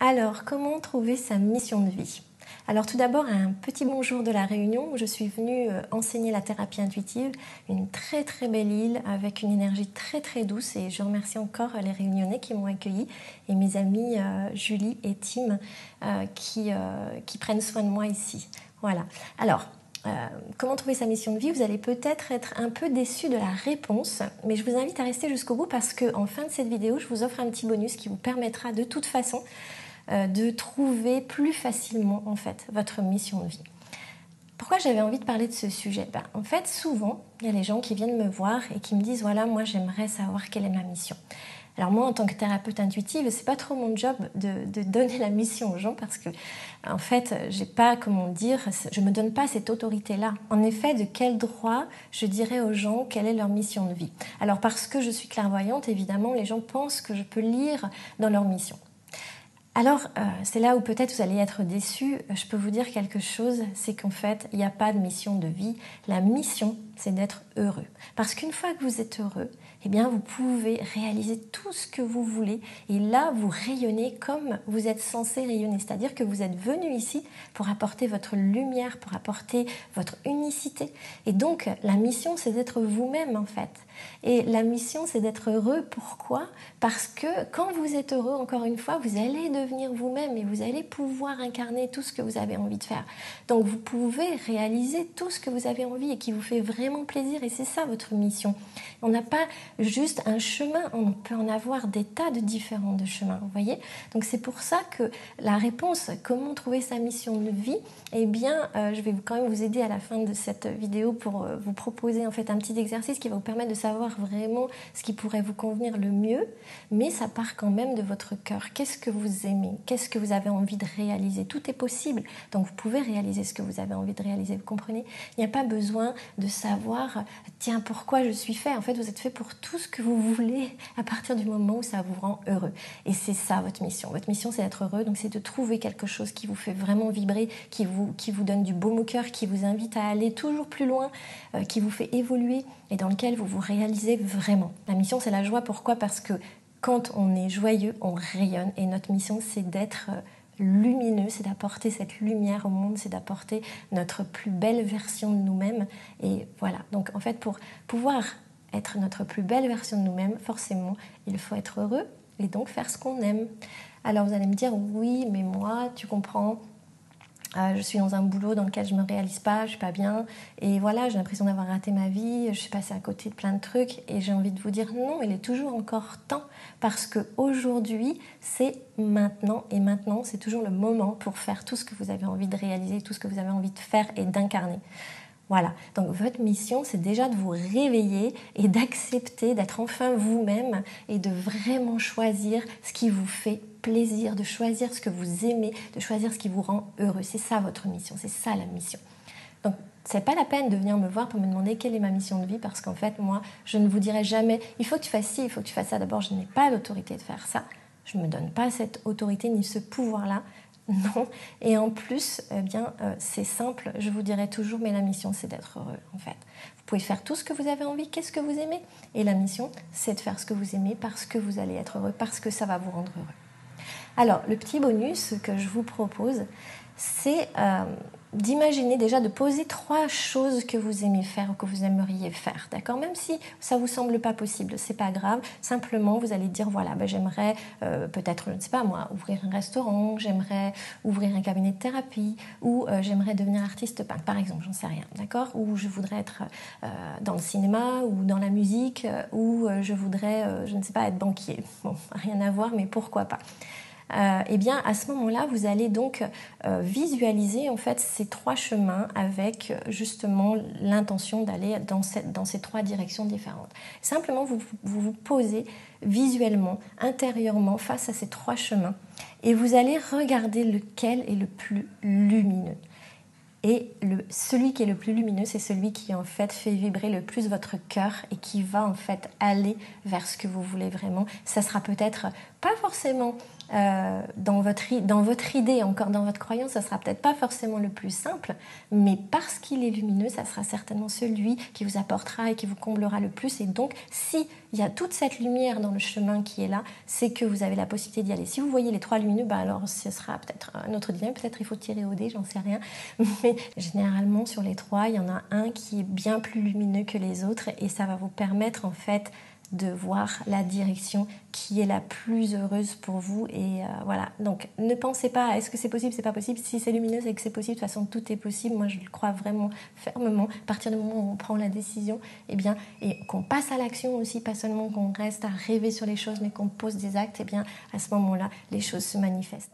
Alors, comment trouver sa mission de vie? Alors tout d'abord, un petit bonjour de la Réunion. Je suis venue euh, enseigner la thérapie intuitive, une très très belle île avec une énergie très très douce et je remercie encore les Réunionnais qui m'ont accueilli et mes amis euh, Julie et Tim euh, qui, prennent soin de moi ici. Voilà. Alors, comment trouver sa mission de vie? Vous allez peut-être être un peu déçu de la réponse, mais je vous invite à rester jusqu'au bout parce qu'en fin de cette vidéo, je vous offre un petit bonus qui vous permettra de toute façon euh, de trouver plus facilement en fait votre mission de vie. Pourquoi j'avais envie de parler de ce sujet? Ben, En fait, souvent, il y a les gens qui viennent me voir et qui me disent voilà, moi j'aimerais savoir quelle est ma mission. Alors moi, en tant que thérapeute intuitive, c'est pas trop mon job de, de, donner la mission aux gens parce que, en fait, j'ai pas comment dire, je me donne pas cette autorité-là. En effet, de quel droit je dirais aux gens quelle est leur mission de vie? Alors parce que je suis clairvoyante, évidemment, les gens pensent que je peux lire dans leur mission. Alors, euh, c'est là où peut-être vous allez être déçus. Je peux vous dire quelque chose, c'est qu'en fait, il n'y a pas de mission de vie. La mission, c'est d'être heureux. Parce qu'une fois que vous êtes heureux, eh bien, vous pouvez réaliser tout ce que vous voulez. Et là, vous rayonnez comme vous êtes censé rayonner. C'est-à-dire que vous êtes venu ici pour apporter votre lumière, pour apporter votre unicité. Et donc, la mission, c'est d'être vous-même, en fait. Et la mission, c'est d'être heureux. Pourquoi? Parce que quand vous êtes heureux, encore une fois, vous allez devenir vous-même et vous allez pouvoir incarner tout ce que vous avez envie de faire. Donc, vous pouvez réaliser tout ce que vous avez envie et qui vous fait vraiment plaisir. Et c'est ça votre mission. On n'a pas juste un chemin, on peut en avoir des tas de différents de chemins, vous voyez? Donc c'est pour ça que la réponse, comment trouver sa mission de vie, eh bien, euh, je vais quand même vous aider à la fin de cette vidéo pour euh, vous proposer en fait un petit exercice qui va vous permettre de savoir vraiment ce qui pourrait vous convenir le mieux, mais ça part quand même de votre cœur. Qu'est-ce que vous aimez? Qu'est-ce que vous avez envie de réaliser? Tout est possible, donc vous pouvez réaliser ce que vous avez envie de réaliser, vous comprenez? Il n'y a pas besoin de savoir, tiens, pourquoi je suis fait? En fait, vous êtes fait pour tout ce que vous voulez à partir du moment où ça vous rend heureux. Et c'est ça votre mission. Votre mission, c'est d'être heureux, donc c'est de trouver quelque chose qui vous fait vraiment vibrer, qui vous, qui vous donne du baume au cœur, qui vous invite à aller toujours plus loin, euh, qui vous fait évoluer et dans lequel vous vous réalisez vraiment. La mission, c'est la joie. Pourquoi? Parce que quand on est joyeux, on rayonne. Et notre mission, c'est d'être euh, lumineux, c'est d'apporter cette lumière au monde, c'est d'apporter notre plus belle version de nous-mêmes. Et voilà, donc en fait, pour pouvoir être notre plus belle version de nous-mêmes, forcément, il faut être heureux et donc faire ce qu'on aime. Alors vous allez me dire, oui, mais moi, tu comprends, euh, je suis dans un boulot dans lequel je ne me réalise pas, je suis pas bien, et voilà, j'ai l'impression d'avoir raté ma vie, je suis passée à côté de plein de trucs, et j'ai envie de vous dire non, il est toujours encore temps, parce que aujourd'hui, c'est maintenant, et maintenant, c'est toujours le moment pour faire tout ce que vous avez envie de réaliser, tout ce que vous avez envie de faire et d'incarner. Voilà, donc votre mission, c'est déjà de vous réveiller et d'accepter d'être enfin vous-même et de vraiment choisir ce qui vous fait plaisir, de choisir ce que vous aimez, de choisir ce qui vous rend heureux. C'est ça votre mission, c'est ça la mission. Donc, c'est pas la peine de venir me voir pour me demander quelle est ma mission de vie parce qu'en fait, moi, je ne vous dirai jamais il faut que tu fasses ci, il faut que tu fasses ça. D'abord, je n'ai pas l'autorité de faire ça. Je ne me donne pas cette autorité ni ce pouvoir-là. Non. Et en plus, eh bien, euh, c'est simple. Je vous dirai toujours, mais la mission, c'est d'être heureux, en fait. Vous pouvez faire tout ce que vous avez envie. Qu'est-ce que vous aimez? Et la mission, c'est de faire ce que vous aimez parce que vous allez être heureux, parce que ça va vous rendre heureux. Alors, le petit bonus que je vous propose, c'est euh, d'imaginer déjà de poser trois choses que vous aimez faire ou que vous aimeriez faire, d'accord? Même si ça vous semble pas possible, c'est pas grave. Simplement, vous allez dire voilà, ben, j'aimerais euh, peut-être, je ne sais pas moi, ouvrir un restaurant, j'aimerais ouvrir un cabinet de thérapie, ou euh, j'aimerais devenir artiste peintre, par exemple, j'en sais rien, d'accord? Ou je voudrais être euh, dans le cinéma ou dans la musique, ou je voudrais, je ne sais pas, être banquier. Bon, rien à voir, mais pourquoi pas euh, eh bien à ce moment-là, vous allez donc euh, visualiser en fait ces trois chemins avec euh, justement l'intention d'aller dans, ces trois directions différentes. Simplement, vous, vous posez visuellement, intérieurement face à ces trois chemins et vous allez regarder lequel est le plus lumineux. Et celui qui est le plus lumineux, c'est celui qui en fait fait vibrer le plus votre cœur et qui va en fait aller vers ce que vous voulez vraiment. Ça sera peut-être pas forcément euh, dans, votre, dans votre idée, encore dans votre croyance, ça sera peut-être pas forcément le plus simple, mais parce qu'il est lumineux, ça sera certainement celui qui vous apportera et qui vous comblera le plus. Et donc, si il y a toute cette lumière dans le chemin qui est là, c'est que vous avez la possibilité d'y aller. Si vous voyez les trois lumineux, bah alors ce sera peut-être un autre dîner, peut-être il faut tirer au dé, j'en sais rien. Mais généralement sur les trois, il y en a un qui est bien plus lumineux que les autres et ça va vous permettre en fait de voir la direction qui est la plus heureuse pour vous. Et euh, voilà, donc ne pensez pas est-ce que c'est possible, c'est pas possible. Si c'est lumineux et que c'est possible, de toute façon tout est possible. Moi je le crois vraiment fermement. À partir du moment où on prend la décision, et eh bien, et qu'on passe à l'action aussi, pas seulement qu'on reste à rêver sur les choses, mais qu'on pose des actes, et eh bien à ce moment-là, les choses se manifestent.